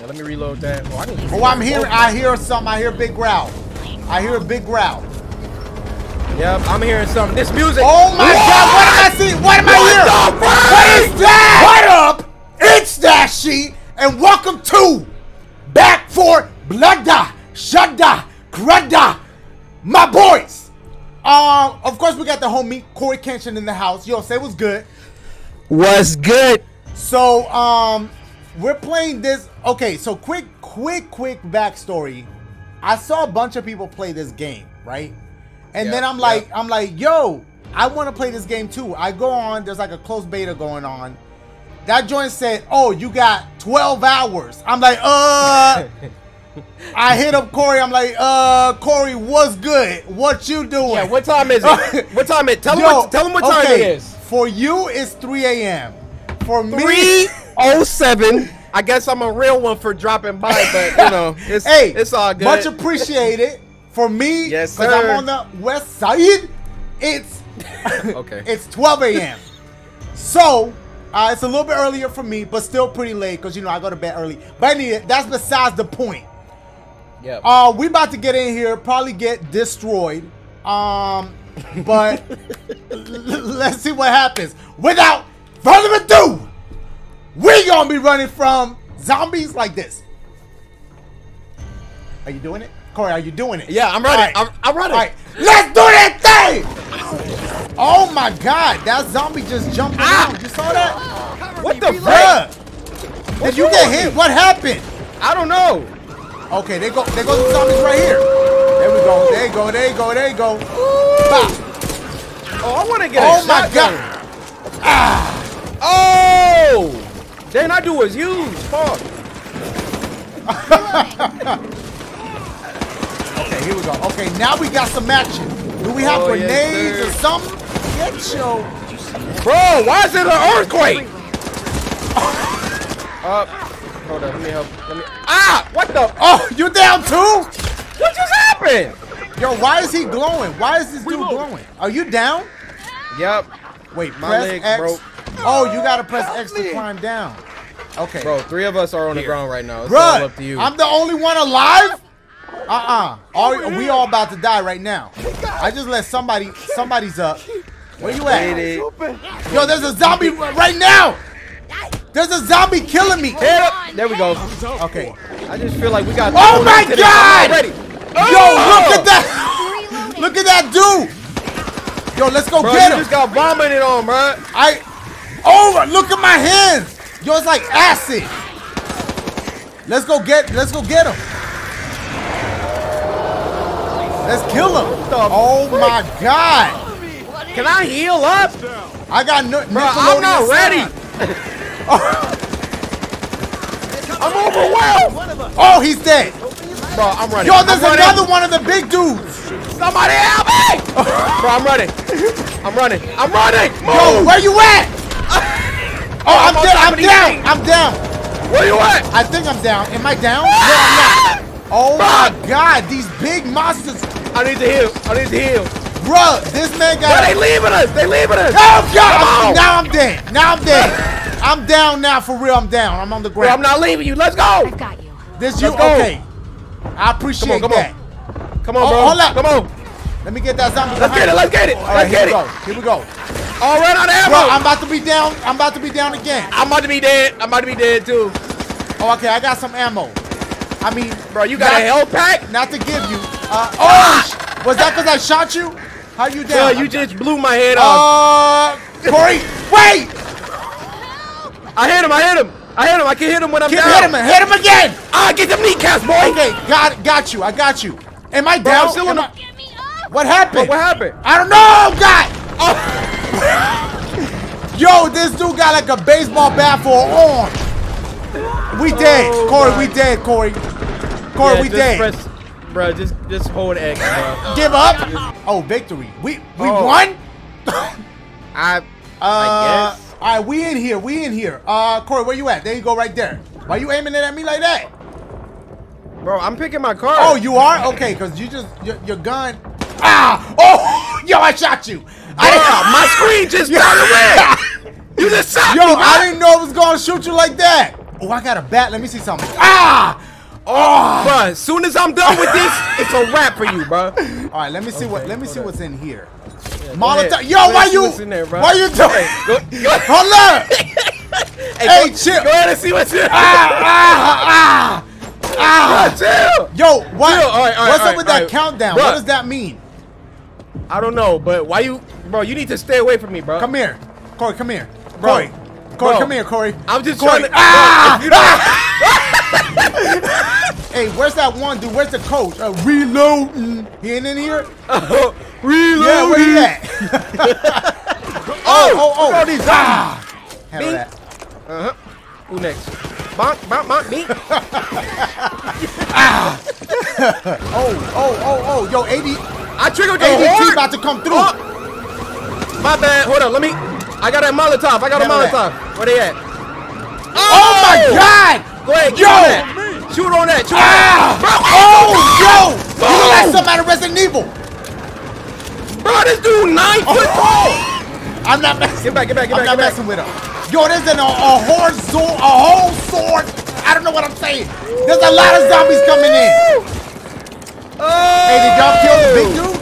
Yeah, let me reload that. Oh, I need Oh, I'm hearing. I hear something. I hear a big growl. I hear a big growl. Yep, I'm hearing something. This music. Oh my God! What am I seeing? What am I hearing? What is that? What up? It's Dashie, and welcome to Back for Bloodda, Shudda, Crudda, my boys. Um, of course we got the homie Cory Kenshin in the house. Yo, say what's good. What's good? So, um, we're playing this. Okay, so quick, quick, quick backstory. I saw a bunch of people play this game, right? And Yep, then I'm like, yep. I'm like, yo, I want to play this game too. I go on. There's like a closed beta going on. That joint said, "Oh, you got 12 hours." I'm like, uh. I hit up Cory. I'm like, uh, Cory, what's good? What you doing? Yeah, what time is it? what time is it? Tell him what, tell him what time okay, it is. For you, it's 3 a.m. For me, 307. I guess I'm a real one for dropping by, but you know, it's hey, it's all good. Much appreciated. For me, Yes, because I'm on the west side, it's Okay. it's 12 a.m. so uh, it's a little bit earlier for me, but still pretty late because you know I go to bed early. But anyway, that's besides the point. Yep. Uh, we about to get in here, probably get destroyed. Um, but let's see what happens. Without further ado, we gonna be running from zombies like this. Are you doing it, Cory? Are you doing it? yeah, I'm running. All right. I'm, I'm running. All right, let's do that thing. Oh my God, that zombie just jumped Ah! around. You saw that? What the fuck? did you get hit? What happened? I don't know. Okay, they go. They go the zombies right here. There we go. There you go. There you go. There you go. Bop. Oh, I want to get. Oh a my shotgun. God. Ah. Oh! Then I do was use. Fuck. Okay, here we go. Okay, now we got some action. Do we have Oh, grenades sir. or something? Get your. Bro, why is it an earthquake? Uh, hold on, let me help. Let me. Ah! What the? Oh, you down too? What just happened? Yo, why is he glowing? Why is this dude glowing? Are you down? Yep. Wait, My press leg X. broke. Oh, you gotta press X to climb down. Okay. Bro, three of us are on the ground right now. It's all up to you. I'm the only one alive? Uh-uh. All, we all about to die right now. I just let somebody, somebody's up. Where you at? Yo, there's a zombie right now. There's a zombie killing me. There we go. Okay. I just feel like we got. Oh my God! already. Yo, oh! look at that. Look at that dude. Yo, let's go Bro, get him. just got vomited on, bro. I. Oh, look at my hands. Yo, it's like acid. Let's go get. Let's go get him. Let's kill him. Oh my God. Can I heal up? I got no. Bro, I'm not ready. I'm overwhelmed. Oh, he's dead. Bro, I'm running. Yo, there's I'm running. another one of the big dudes. Somebody help me! Bro, I'm running. I'm running. I'm running. Yo, where you at? Oh, I'm, I'm dead. I'm down. things. I'm down. Where you at? I think I'm down. Am I down? No, I'm not. Oh my God, these big monsters, I need to heal. I need to heal. Bruh, This man Bro, got. they leaving us. They leaving us. Oh God! Come I'm- on. now I'm dead. Now I'm dead. I'm down now for real. I'm down. I'm on the Bro, I'm not leaving you. Let's go. I've got you. This you Let's go. okay? I appreciate Come on, come that. on. Come on, Oh, bro. hold up. Come on. Let me get that zombie. Let's behind get it. Let's get it. All right, Let's here get we it. go. Here we go. All right, out of ammo. Bro, I'm about to be down. I'm about to be down again. I'm about to be dead. I'm about to be dead too. Oh, okay. I got some ammo. I mean, Bro, you got not, a health pack? Not to give you. Uh, oh, sh- was that because I shot you? How you Bro, down? you just blew my head off. Uh, Cory, wait! I hit him. I hit him. I hit him. I can hit him when I'm Keep down. hit him, hit him again! Ah, get them kneecaps, boy. Okay, got got you. I got you. Am I Bro, down? I'm still Am in the- Get what happened? Bro, what happened? I don't know, God! Got like a baseball bat for an arm. We dead, Oh, Cory. God. We dead, Cory. Cory, yeah, we dead. Press, bro, just just hold X, bro. Give up? Oh, victory. We we Oh. won. I Uh, I guess. All right, we in here. We in here. Uh, Cory, where you at? There you go, right there. Why you aiming it at me like that? Bro, I'm picking my car. Oh, you are? Okay, because you just, your, your gun. Ah! Oh! Yo, I shot you. I my screen just got away. You just shot Yo, me, bro. I didn't know it was going to shoot you like that. Oh, I got a bat. Let me see something. Ah! Oh! Bruh, as soon as I'm done with this, it's a wrap for you, bro. All right, let me see what. Let me see hold what's in here. Go Molotov. Yo, Go why you? what's in there, bro. why you doing? Hey, go, go, Hold up! hey, Hey, go, chill. Go ahead and see what's in there. ah, ah, ah. Bruh, chill. Yo, what? Chill. All right, all right, what's all up with right, that all right. countdown? Bruh. What does that mean? I don't know, but why you, bro? You need to stay away from me, bro. Come here, Cory. Come here, Bro. Cory. Cory, come here, Cory. I'm just Cory. trying to. Ah! Bro, if you don't- Hey, where's that one dude? Where's the coach? Uh, reloading. He ain't in here? Reload. Yeah, where he at? oh, oh, oh. look all these ah. Handle that. Uh huh. Who next? Bonk, bonk, bonk, me. ah! Oh, oh, oh, oh. Yo, AD, I triggered the ADT horde. about to come through. Oh, my bad. Hold on. Let me. I got a Molotov. I got a. Molotov. Where they at? Oh, my God. Go ahead. Yo. Shoot on that. Shoot on that. Shoot on Ah! that. Bro, Oh, yo. You look like Boom. something out of Resident Evil. bro, this dude nine foot tall. I'm not messing. Get back. Get back. Get I'm back. not Get back. messing with him. Yo, there's an, a, a horse sword, a whole sword. I don't know what I'm saying. There's a lot of zombies coming in. Hey, did y'all kill the big dude?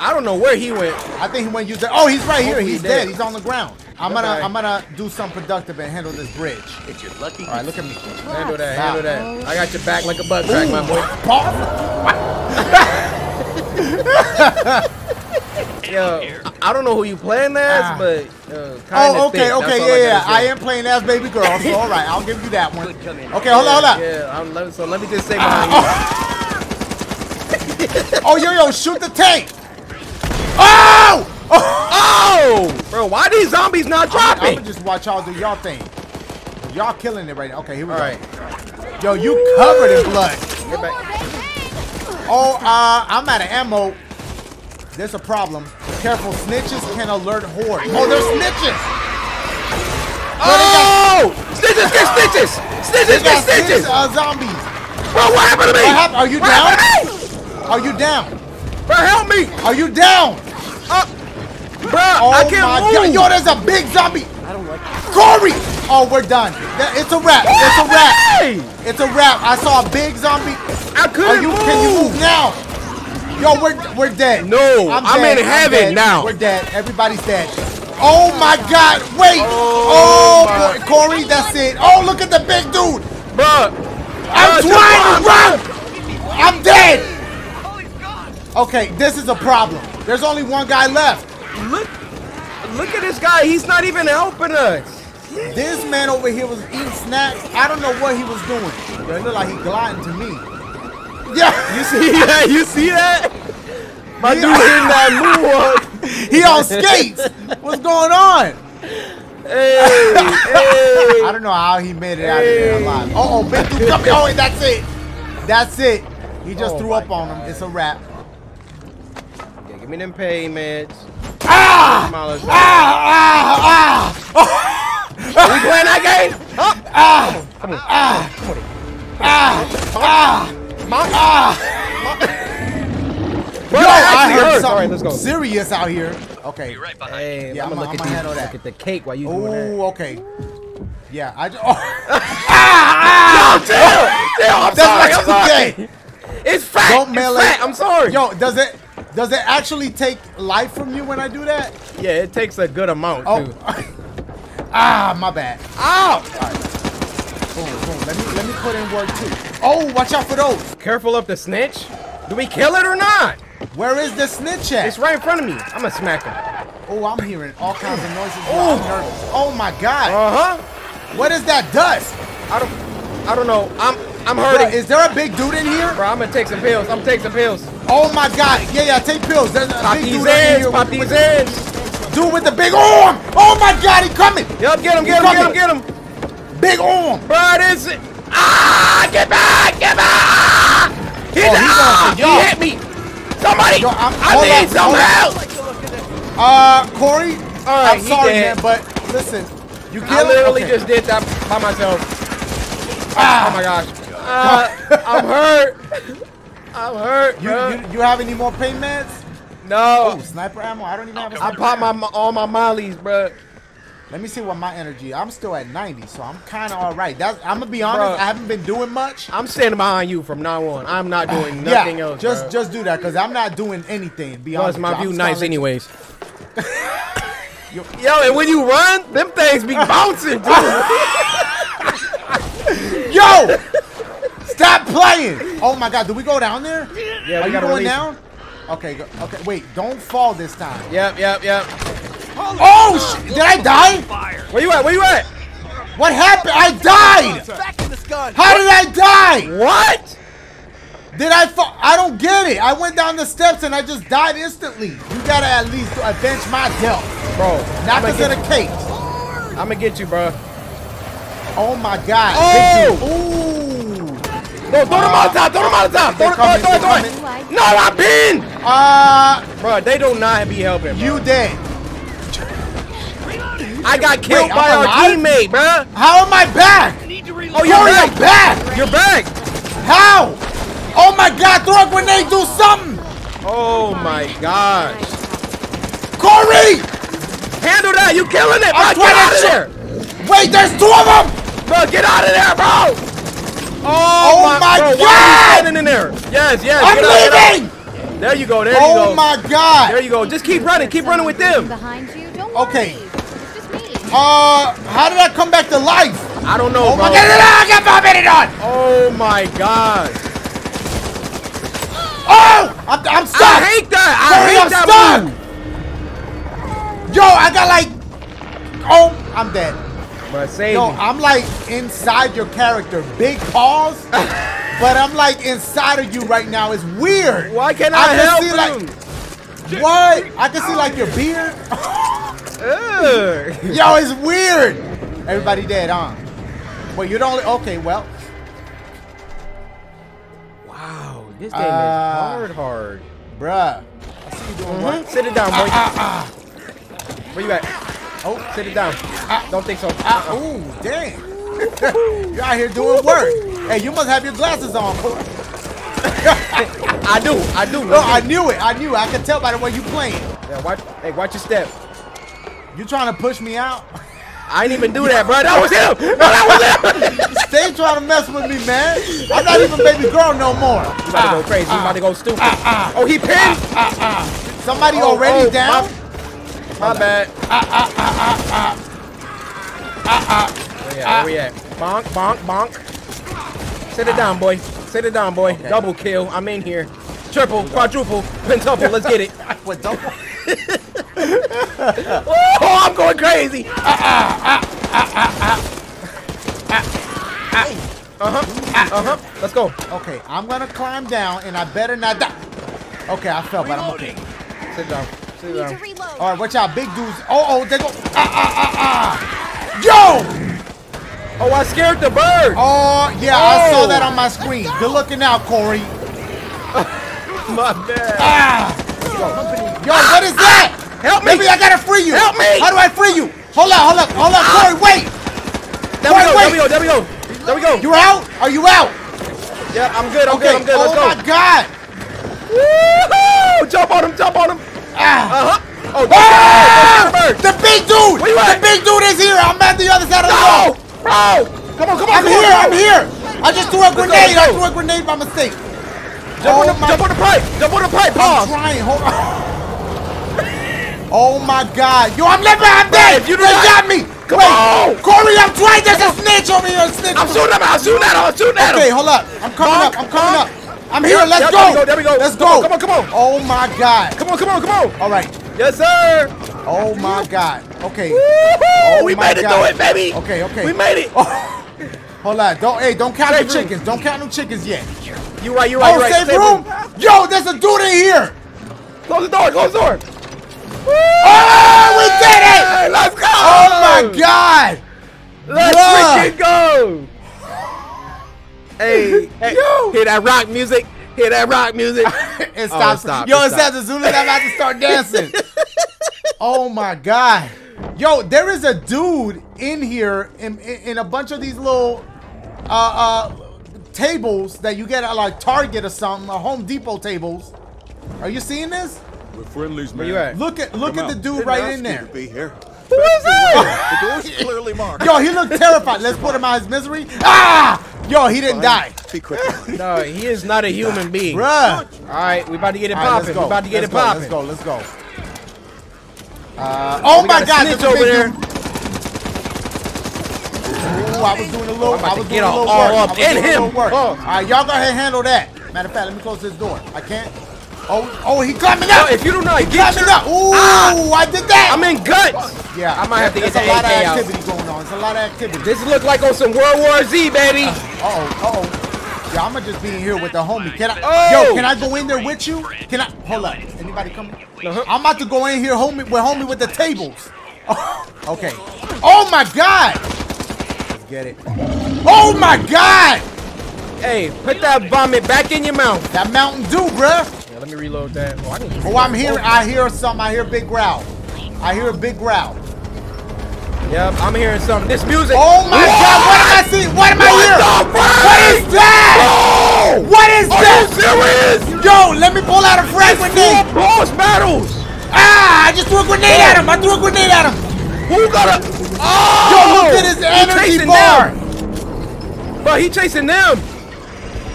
I don't know where he went. I think he went use that. Oh, he's right here. Hope He's did. dead. He's on the ground. I'm gonna Okay. I'm gonna do something productive and handle this bridge. If you're lucky, All right, look at me. Handle that. Handle that. I got your back like a butt crack, my boy. Pause. Yo, I- I don't know who you playing as, Ah. but uh, kind of Oh, okay, thick. Okay, all yeah, yeah. gotta I say. am playing as baby girl, so all right, I'll give you that one. Could come in. Okay, hold on, hold on. Yeah, I'm, so let me just say Ah, behind you. Oh, yo, yo, shoot the tank. Oh! oh! Oh, bro, why these zombies not dropping? I'm dropping? gonna just watch y'all do y'all thing. Y'all killing it right now. Okay, here we All go. right, Yo, you covered in blood. get back. Oh, uh, I'm out of ammo. There's a problem. Careful, snitches can alert horde. Oh, there's snitches. Oh, snitches, get snitches! Snitches stitches, got get snitch, uh, zombies. Bro, what happened to me? What happened? Are you What down? happened? Are you down? Bro, help me. Are you down? Uh, bro, Oh I can't god. move. Yo, there's a big zombie. I don't like Cory! Oh, we're done. That- It's a wrap. It's a wrap. Hey, It's a wrap. I saw a big zombie. I Are couldn't you? move. Can you move now? Yo, we're we're dead. No, I'm dead. in heaven dead. now. We're dead. Everybody's dead. Oh my God! Wait. Oh, Oh, boy. Cory, that's it. Oh, look at the big dude. Bro, I'm Uh, trying to run. I'm dead. Okay, this is a problem. There's only one guy left. Look, look at this guy. He's not even helping us. This man over here was eating snacks. I don't know what he was doing. It looked like he gliding to me. Yeah, You see that? You see that? My dude hitting that moonwalk. he on skates. What's going on? Hey, hey. I don't know how he made it out of there alive. Oh, oh, big dude coming. Oh, that's it. That's it. He just Oh threw up on him. It's a wrap. Yeah, give me them pay meds. Ah! Molotov. Ah! Ah! Ah! Are we playing that game? Huh? Ah! Come on. Ah! Come on. Ah! Ah! Mon- Ah! Bro, Yo, that I actually heard hurts. something All right, let's go. serious out here. Okay. Be right behind. Hey, Yeah, I'm I'ma- gonna look I'ma at handle these, that. look at the cake while you doing that. Oh, okay. Yeah, I just. Oh. ah! Damn, damn, I'm That's sorry, what I'm sorry. you It's fat. Don't it's melee. fat. I'm sorry. Yo, does it does it actually take life from you when I do that? Yeah, it takes a good amount Oh. too. ah, my bad. Ow! Boom, boom. Let me let me put in work too. Oh, watch out for those. Careful of the snitch. Do we kill it or not? Where is the snitch at? It's right in front of me. I'm gonna smack him. Oh, I'm hearing all kinds of noises. Oh, Oh my god. Uh huh. what is that dust? I don't. I don't know. I'm. I'm Bro, hurting. is there a big dude in here? Bro, I'm gonna take some pills. I'm gonna take some pills. Oh my god. Yeah, yeah, take pills. There's a Pop big these dude in here. Pop these ends. Dude with the big arm. Oh my god, he coming. Yup, get him, He's get him, get him, get him. Big arm. Bro, this is. Ah! Get back! Get back! He, Oh, he ah, he hit me. Somebody! Yo, I'm- I need some help! Uh, Cory. All right, I'm sorry, dead. man, but listen, you I literally Okay. just did that by myself. Ah. Oh my gosh. Uh, I'm hurt. I'm hurt. You, you you have any more pain meds? no. Oh, sniper ammo. I don't even have a I popped my all my mollies, bro. Let me see what my energy. I'm still at 90, so I'm kind of all right. That's, I'm gonna be honest. Bro. I haven't been doing much. I'm standing behind you from now on. I'm not doing yeah, nothing else. just bro. just do that because I'm not doing anything. Be Plus, honest, my view nice anyways. Yo, and when you run, them things be bouncing, dude. Yo, stop playing. Oh my God, do we go down there? Yeah, Are we you going down? Okay, go, okay. Wait, don't fall this time. Yep, yep, yep. Oh, shit. did I die? Where you at? Where you at? What happened? I died. Back in this gun. How did I die? What? Did I fall? I don't get it. I went down the steps and I just died instantly. You gotta at least avenge my death. Bro, because gonna, of the get. I'm gonna get you, bro. Oh my God. Oh! Ooh. No, throw them on top, throw them on top. Throw They throw it, coming, throw it, they throw it. No, I've been. Uh, Bro, they do not be helping. Bro. you dead. I got killed Wait, by I'm our alive? teammate, bro. How am I back? Need to Oh, you're back. I'm back. You're back. How? Oh my God, throw a grenade, do something. Oh my gosh. Cory! Handle that. You killing it, bro. I'm Get trying out of there. Wait, there's two of them. Bro, get out of there, bro. Oh, Oh my bro, Why are you God. standing in there? Yes, yes. I'm get out, get out. leaving. There you go. There you Oh go. Oh my God. There you go. Just keep running. Keep running with them. Behind you. Don't Okay. worry. Just me. Uh, how did I come back to life? I don't know, Oh bro. my God, I got five minutes on. Oh my god. Oh, I'm, I'm stuck. I hate that. I Cory, hate I'm that stuck. move. Yo, I got like, oh, I'm dead. But save Yo, me. I'm like inside your character. Big pause, but I'm like inside of you right now. It's weird. Why can't I, can help see him? like what? I can see like your beard. Yo, it's weird. Everybody dead, huh? Well, you don't. Okay, well, Wow, this game is Uh, hard, hard. bruh. I see you doing what? Sit it down, boy. Ah, Where you at? Oh, Sit it down. Ah. Ah, don't think so. ah, uh-uh. ooh, damn. You're out here doing work. Hey, you must have your glasses on. boy. I do. I do. Oh, no, I knew it. I knew. it. I could tell by the way you playing. Yeah, watch. Hey, watch your step. You trying to push me out? I ain't even do that, bro. That was him. No, that was him. Stay trying to mess with me, man. I'm not even baby girl no more. You about to go ah, crazy. You about to go stupid. Oh, he pinned. Somebody Oh, already oh, down? My bad. Ah ah ah ah ah Where we at? Where we at? Bonk, bonk, bonk. Sit it down, boy. Sit it down, boy. Double kill. I'm in here. Triple, quadruple, quintuple. Let's get it. What double? Oh, I'm going crazy. Ah, ah, ah, ah, ah, ah. ah. Uh huh. Uh huh. Let's go. Okay, I'm gonna climb down and I better not die. Okay, I fell, but I'm okay. Sit down. Sit Need to All right, watch out, big dudes. Oh, oh, they go. Ah, ah, ah, ah. Yo! Oh, I scared the bird. Oh, yeah, I saw Oh. that on my screen. Good looking out, Cory. My bad. Ah! Yo, what is that? Help me. Maybe I gotta free you. Help me. How do I free you? Hold on, hold on, hold up, Cory, wait. There we go. wait. There we go. There we go. There we go. You out? Are you out? Yeah, I'm good. I'm okay. good. I'm good. oh Let's go. Oh my God. Woohoo! Jump on him. Jump on him. Ah. Uh huh. Oh, Ah! the big dude! The at? big dude is here! I'm at the other side of the No, wall! bro. Come on, come on. I'm come here! on, I'm here! I just threw a grenade! I threw a grenade by mistake! Jump, Oh on the, jump on the pipe. Jump on the pipe. I'm Pause. trying, hold on. Oh my god. Yo, I'm living, I'm dead! if you they got me! Come Wait, on. Cory, I'm trying! There's a snitch over here! A snitch! I'm shooting at him. I'm shooting at him. I'm shooting at him. Okay, hold up. I'm coming Bonk, up. I'm coming bonk. up. I'm here. Yep, Let's yep, go. there we go, there we go. Let's Come go. on, come on, come on. Oh my god. Come on, come on, come on. All right. Yes, sir. Oh my god. Okay. Oh, we made it God. through it, baby. Okay, okay. We made it. Oh, hold on. Don't hey, don't count Save the room. chickens. Don't count them chickens yet. You right, you right, Oh, you right. save room. Yo, there's a dude in here. Close the door, close the door. Oh, we did it. Let's go. Oh my god. Let's Bruh. freaking go. Hey, hey, Yo. hear that rock music? Hear that rock music? It Oh, stops. stopped, Yo, it it stops as soon as I'm about to start dancing. oh my god. Yo, there is a dude in here in, in, in a bunch of these little uh uh tables that you get at like Target or something, or Home Depot tables. Are you seeing this? We're friendlies, man. Where you at? Look at look Come at the dude Didn't right ask in you there. to be here. is that? The door's clearly marked. Yo, he looked terrified. Let's put him out of his misery. Ah! Yo, he didn't die. Be quick. No, he is not a human being. All Bruh. right, we about to get it All right, popping. let's We go. about to get let's it go, popping. Let's go. Let's go. Uh, oh my God! snitch there's a over there. dude. Ooh, I was doing a little. I'm about I was get doing a all- little all work. up I was in him. Work. Oh. All right, y'all go ahead and handle that. Matter of fact, let me close this door. I can't. Oh, oh, he climbing up. Yo, if you do not he get climbing up. Ooh, Ah! I did that. I'm in guts. yeah, I might have to there's get a the lot of AK out. activity going on. It's a lot of activity. This look like on some World War Z, baby. Uh oh, uh oh. Yeah, I'ma just be in here with the homie. Can I? Oh! Yo, can I go in there with you? Can I? Hold up. Anybody coming? Uh-huh. I'm about to go in here, homie, with homie with the tables. Oh, okay. Oh my God. Let's get it. Oh my God. Hey, put that vomit back in your mouth. That Mountain Dew, bruh. Let me reload that. Oh, I need Oh, I'm hearing. I hear something. I hear a big growl. I hear a big growl. Yep, I'm hearing something. This music. Oh my God! What am I seeing? What am I hearing? What is that? What is Are that? you serious? Yo, let me pull out a frag grenade. Four boss battles. Ah! I just threw a grenade at him. I threw a grenade at him. Who got a? Oh! Yo, look at his energy bar. them. Bro, he chasing them.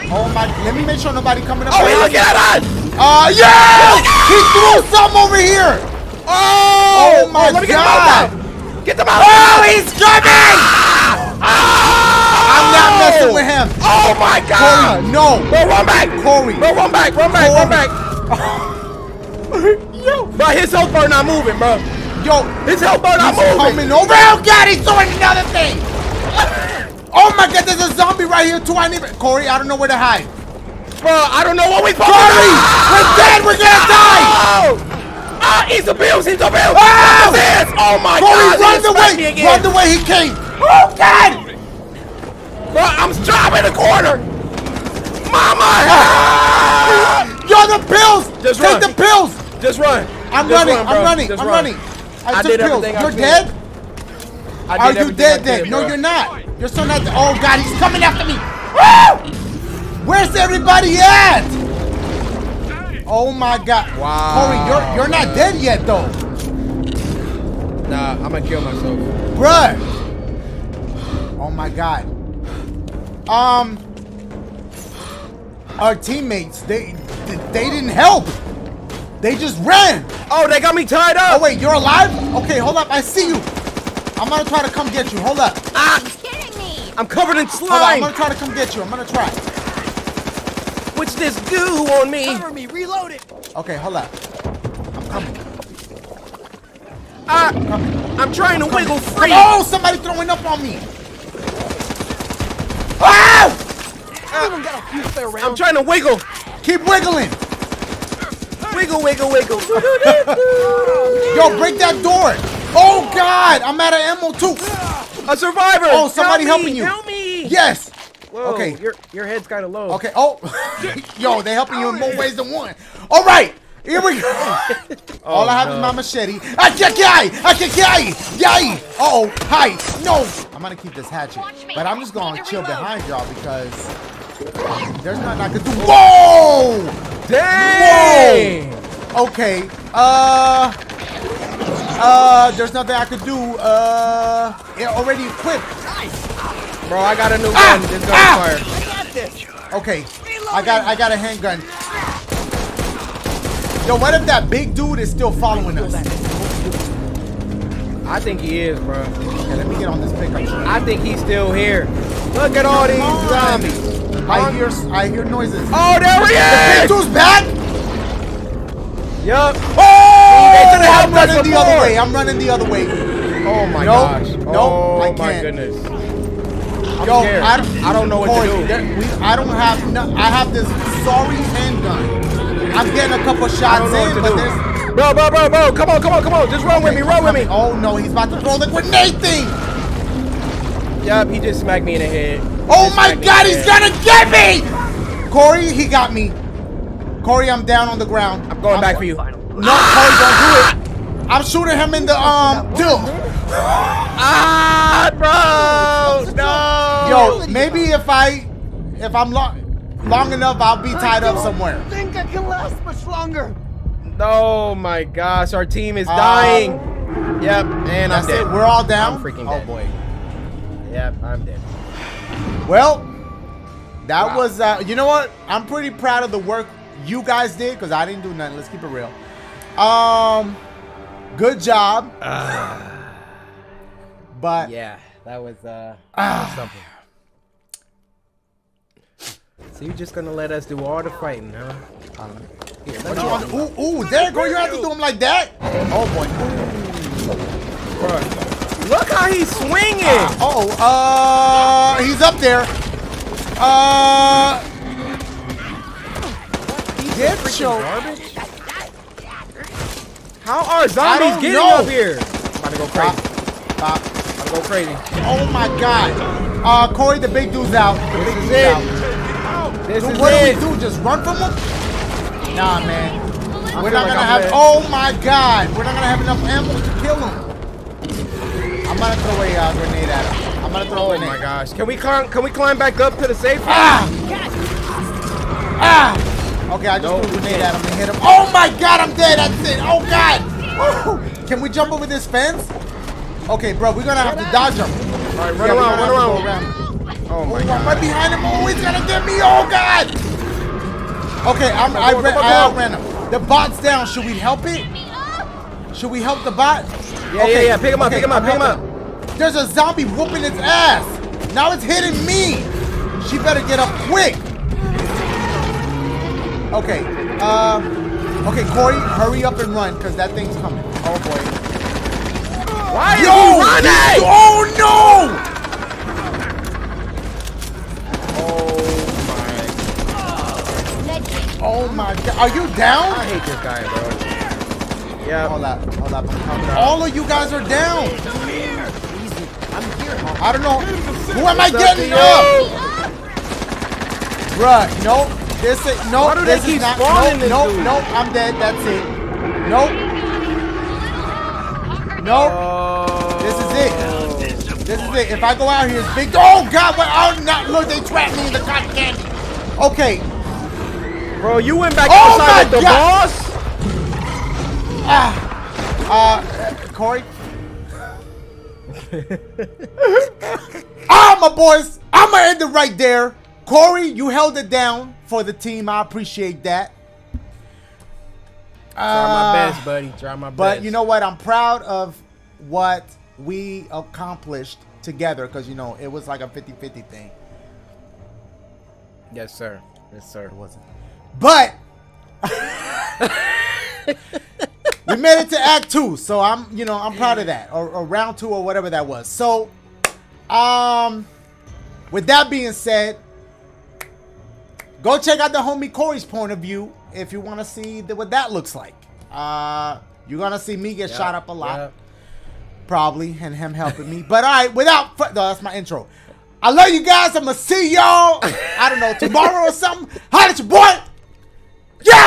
Oh my! Let me make sure nobody coming up. Oh, he looking at us. Uh, yeah! He threw some over here. Oh, Oh, my let me God. Get them out. Get them out. Oh, he's coming! I'm not messing with him. Oh my God. Cory, no. Bro, run back. Cory. Bro, run back. Run back. Run back. Yo, Bro, his health bar not moving, bro. yo, His health bar not moving. coming over. Oh God, he's doing another thing. Oh my God, there's a zombie right here too. I need Cory. I don't know where to hide. Bro, I don't know what we supposed Cory, to do. we're dead. We're gonna die. Oh! Ah, he's a bill. He's a bill. Ah! Oh my Cory, God. run he the just way. Run the way he came. Oh God. Bro, I'm strapped in the corner. Mama. Ah! Yo, the pills. Just Take run. the pills. Just run. I'm Just running. run. I'm running. Just I'm run. running. I, I took did pills. You're could. dead. I Are you everything dead I then? could, no, you're not. You're still not. dead. Oh God, he's coming after me. Woo! Where's everybody at? Oh my God. Wow. Cory, you're you're not dead yet though, Nah, I'm gonna kill myself. bruh. Oh my God. Um, our teammates they they didn't help. They just ran. Oh, they got me tied up. Oh wait, you're alive? Okay, hold up. I see you. I'm gonna try to come get you. Hold up. Ah, You're kidding me? I'm covered in slime. Hold up. I'm gonna try to come get you. I'm gonna try. What's this goo on me? Cover me. Reload it. Okay, hold up. I'm coming. Ah, I'm. I'm trying to wiggle free. Oh, somebody throwing up on me. Ah! Anyone got a fuse there I'm trying to wiggle. Keep wiggling. Wiggle, wiggle, wiggle. Yo, break that door. Oh God, I'm out of ammo too. A survivor. Oh, somebody Help me, helping you. Help me. Yes. Whoa, Okay. Your your head's kind of low. Okay. Oh, yo, they're helping you in more ways than one. All right. Here we go. All I have no. is my machete. I can't die. I can't die. Yay. Uh oh. Hi. No. I'm gonna keep this hatchet, but I'm just gonna chill behind y'all because there's nothing I can do. Whoa. Dang. Okay. Uh. Uh. There's nothing I could do. Uh. It already equipped. Bro, I got a new Ah! gun. This gun Ah! fire. I got this. Okay. I got. I got a handgun. Yo, what if that big dude is still following us? I think he is, bro. Okay, let me get on this pickup truck. I think he's still here. Look at all these on. zombies. I hear. I hear noises. Oh, there he Big is. dude's back. Yup. Oh! They I'm running the other way. I'm running the other way. Oh my Nope. gosh. Nope, oh I can't. my goodness. I'm Yo, scared. I don't, I don't know what Cory, to do. there- we, I don't have. No, I have this sorry handgun. I'm getting a couple shots in, but to there's. Bro, bro, bro, bro. Come on, come on, come on. Just run with me. Run with me. Oh no, he's about to throw the grenade thing. Yup, he just smacked me in the head. Oh Just my God, he's gonna get me! Cory, he got me. Cory, I'm down on the ground. I'm going back for you. No, Cory, don't do it. I'm shooting him in the um Dude. Ah, bro. No. Yo, maybe if I, if I'm long, long enough, I'll be tied up somewhere. I think I can last much longer. Oh my gosh, our team is Uh, dying. Yep, and That's I'm dead. it. We're all down. I'm freaking oh dead. boy. Yep, I'm dead. Well, that Wow. was. Uh, you know what? I'm pretty proud of the work you guys did because I didn't do nothing. Let's keep it real. Um, good job. but Yeah, that was uh Ah. something. So you're just gonna let us do all the fighting, huh? Here, me? Ooh, ooh, there go. You have to do him like that. Oh boy. Look how he's swinging! Oh, uh, he's up there. Uh, get Freaking your. garbage. How are zombies getting know. up here? I'm About to go crazy. Bop. About to go crazy. Oh my God. Uh, Cory, the big dude's out. The big This is dude's it. out. This Dude, is what do it. we do? Just run from them? Nah, man. We're not like gonna I'm have. red. Oh my God. We're not gonna have enough ammo to kill him. I'm gonna throw a uh, grenade at him. I'm gonna throw a Oh grenade. my gosh. Can we climb can we climb back up to the safe? Ah! Ah! Okay, I just No, threw a we grenade can't. at him and hit him. Oh my god, I'm dead. That's it. Oh god. Woo! Can we jump over this fence? Okay, bro, we're gonna have to dodge him. Alright, run Yeah, we're around, run have around. Oh my god. right behind him. Oh, he's gonna get me. Oh god. Okay, I'm, I, ran, I outran him. The bot's down. Should we help it? Should we help the bot? Yeah, yeah, yeah. Pick him up, pick him up, I'm pick him up. There's a zombie whooping its ass. Now it's hitting me. She better get up quick. Okay. Um. okay, Cory, hurry up and run, cause that thing's coming. Oh boy. Why is Yo! he running? Oh no! Oh my god. Are you down? I hate this guy, bro. Yeah. Hold up, hold up. All of you guys are down. I'm here. I'm here. I don't know. Who am I getting up? Bruh, nope. This is Why nope. This is not. Nope, nope, dude? nope. I'm dead. That's it. Nope. Nope. Oh. This is it. This is it. If I go out here, it's big. Oh God! What? Oh no! Look, they trapped me in the cotton candy. Okay. Bro, you went back Oh outside with the God. boss? Uh, Cory. ah, my boys. I'm gonna end it right there. Cory, you held it down for the team. I appreciate that. Try my Uh, best, buddy. Try my best. But you know what? I'm proud of what we accomplished together because, you know, it was like a 50 50 thing. Yes, sir. Yes, sir. It wasn't. But we made it to Act Two, so I'm, you know, I'm proud of that, or, or Round Two, or whatever that was. So, um, with that being said, go check out the homie Cory's point of view if you want to see the, what that looks like. Uh, you're gonna see me get Yep, shot up a lot, yep. probably, and him helping me. But all right, without, no, that's my intro. I love you guys. I'm gonna see y'all. I don't know tomorrow or something. Holla at your boy. Yeah.